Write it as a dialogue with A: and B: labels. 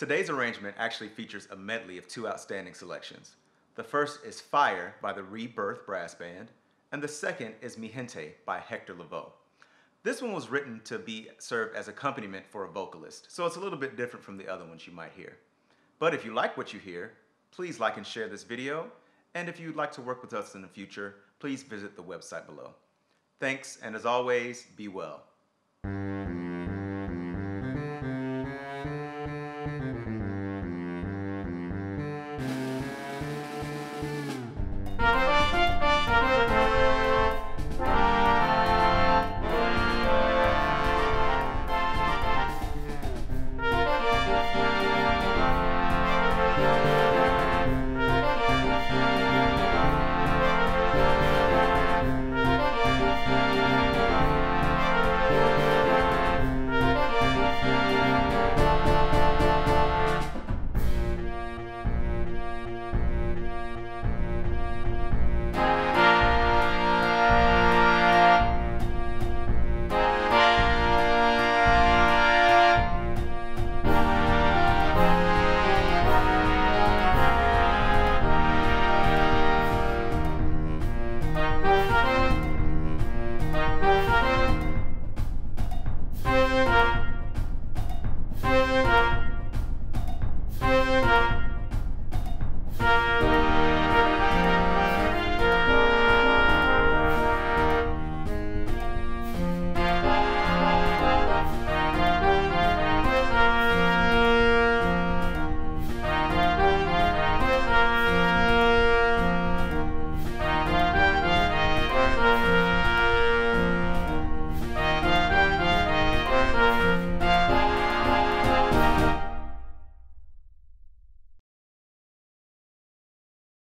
A: Today's arrangement actually features a medley of two outstanding selections. The first is Fire by the Rebirth Brass Band, and the second is Mi Gente by Hector Lavoe. This one was written to be served as accompaniment for a vocalist, so it's a little bit different from the other ones you might hear. But if you like what you hear, please like and share this video, and if you'd like to work with us in the future, please visit the website below. Thanks, and as always, be well.